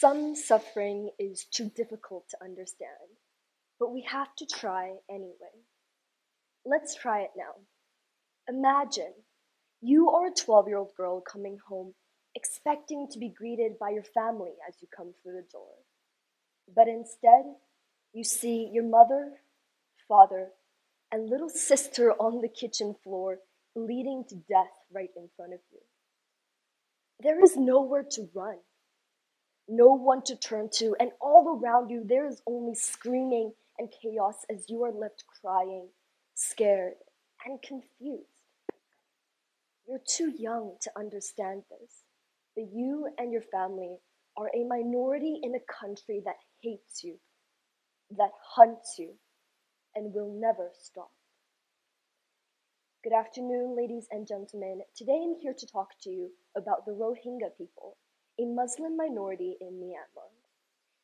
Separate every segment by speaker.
Speaker 1: Some suffering is too difficult to understand, but we have to try anyway. Let's try it now. Imagine you are a 12 year old girl coming home expecting to be greeted by your family as you come through the door. But instead, you see your mother, father, and little sister on the kitchen floor bleeding to death right in front of you. There is nowhere to run, no one to turn to, and all around you there is only screaming and chaos as you are left crying, scared, and confused. You're too young to understand this, but you and your family are a minority in a country that hates you, that hunts you, and will never stop. Good afternoon, ladies and gentlemen. Today I'm here to talk to you about the Rohingya people, a Muslim minority in Myanmar.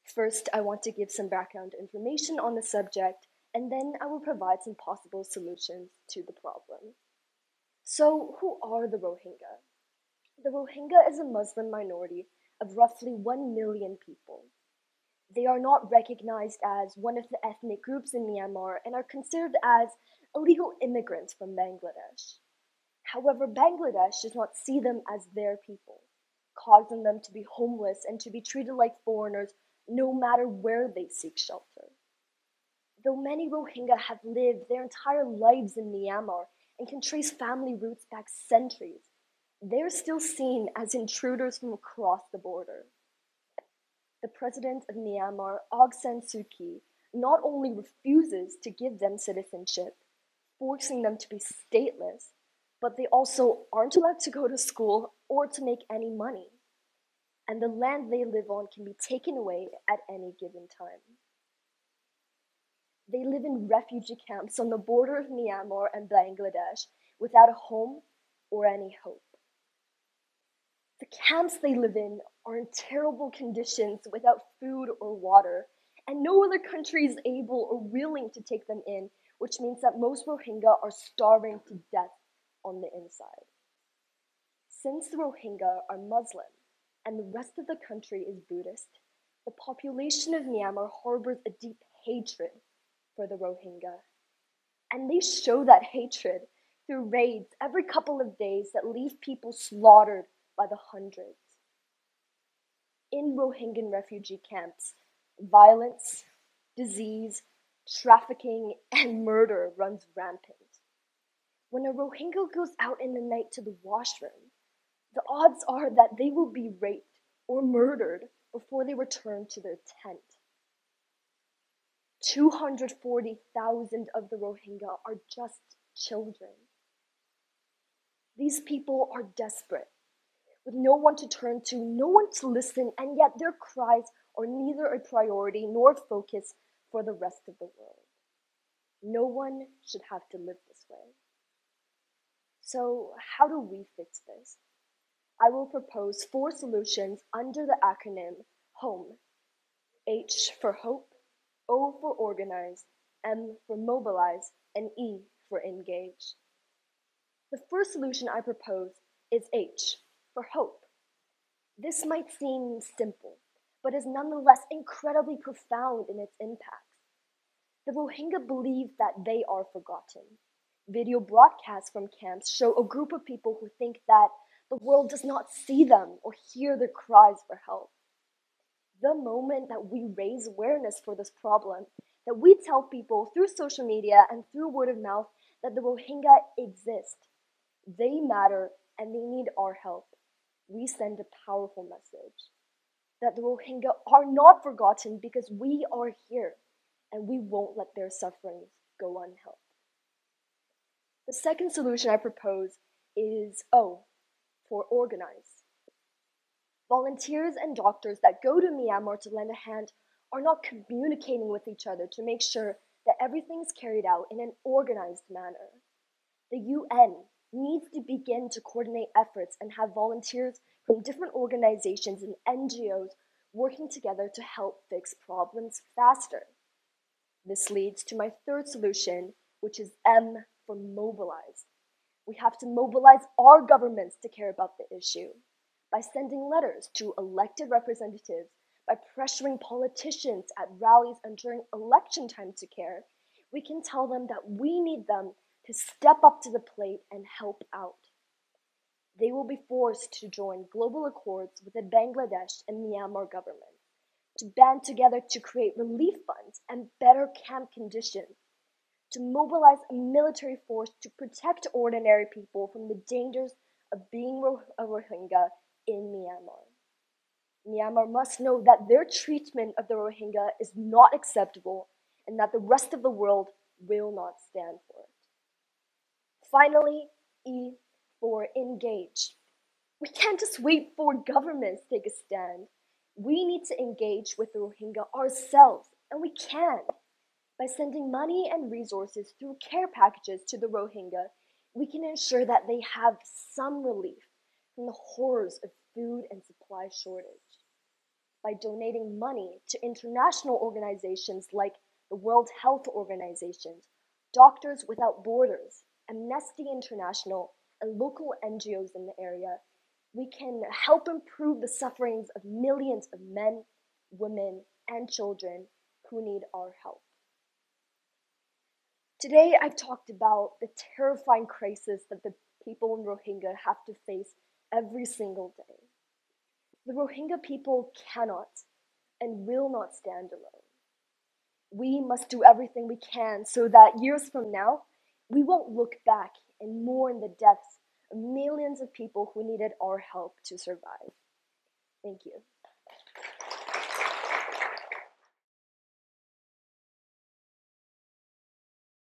Speaker 1: First, I want to give some background information on the subject, and then I will provide some possible solutions to the problem. So, who are the Rohingya? The Rohingya is a Muslim minority of roughly 1 million people. They are not recognized as one of the ethnic groups in Myanmar and are considered as illegal immigrants from Bangladesh. However, Bangladesh does not see them as their people, causing them to be homeless and to be treated like foreigners no matter where they seek shelter. Though many Rohingya have lived their entire lives in Myanmar and can trace family roots back centuries, they're still seen as intruders from across the border. The president of Myanmar, Aung San Suu Kyi, not only refuses to give them citizenship, forcing them to be stateless, but they also aren't allowed to go to school or to make any money. And the land they live on can be taken away at any given time. They live in refugee camps on the border of Myanmar and Bangladesh without a home or any hope. The camps they live in are in terrible conditions without food or water, and no other country is able or willing to take them in which means that most Rohingya are starving to death on the inside. Since the Rohingya are Muslim and the rest of the country is Buddhist, the population of Myanmar harbors a deep hatred for the Rohingya. And they show that hatred through raids every couple of days that leave people slaughtered by the hundreds. In Rohingya refugee camps, violence, disease, trafficking, and murder runs rampant. When a Rohingya goes out in the night to the washroom, the odds are that they will be raped or murdered before they return to their tent. 240,000 of the Rohingya are just children. These people are desperate, with no one to turn to, no one to listen, and yet their cries are neither a priority nor focus for the rest of the world. No one should have to live this way. So, how do we fix this? I will propose four solutions under the acronym HOME H for hope, O for organize, M for mobilize, and E for engage. The first solution I propose is H for hope. This might seem simple, but is nonetheless incredibly profound in its impact. The Rohingya believe that they are forgotten. Video broadcasts from camps show a group of people who think that the world does not see them or hear their cries for help. The moment that we raise awareness for this problem, that we tell people through social media and through word of mouth that the Rohingya exist, they matter and they need our help, we send a powerful message that the Rohingya are not forgotten because we are here and we won't let their sufferings go unhelped. The second solution I propose is O, for organize. Volunteers and doctors that go to Myanmar to lend a hand are not communicating with each other to make sure that everything is carried out in an organized manner. The UN needs to begin to coordinate efforts and have volunteers from different organizations and NGOs working together to help fix problems faster. This leads to my third solution, which is M for mobilize. We have to mobilize our governments to care about the issue by sending letters to elected representatives, by pressuring politicians at rallies and during election time to care, we can tell them that we need them to step up to the plate and help out. They will be forced to join global accords with the Bangladesh and Myanmar government to band together to create relief funds and better camp conditions, to mobilize a military force to protect ordinary people from the dangers of being a Rohingya in Myanmar. Myanmar must know that their treatment of the Rohingya is not acceptable and that the rest of the world will not stand for it. Finally, E for engage. We can't just wait for governments to take a stand. We need to engage with the Rohingya ourselves, and we can. By sending money and resources through care packages to the Rohingya, we can ensure that they have some relief from the horrors of food and supply shortage. By donating money to international organizations like the World Health Organization, Doctors Without Borders, Amnesty International, and local NGOs in the area, we can help improve the sufferings of millions of men, women, and children who need our help. Today, I've talked about the terrifying crisis that the people in Rohingya have to face every single day. The Rohingya people cannot and will not stand alone. We must do everything we can so that years from now, we won't look back and mourn the deaths of millions of people who needed our help to survive. Thank you.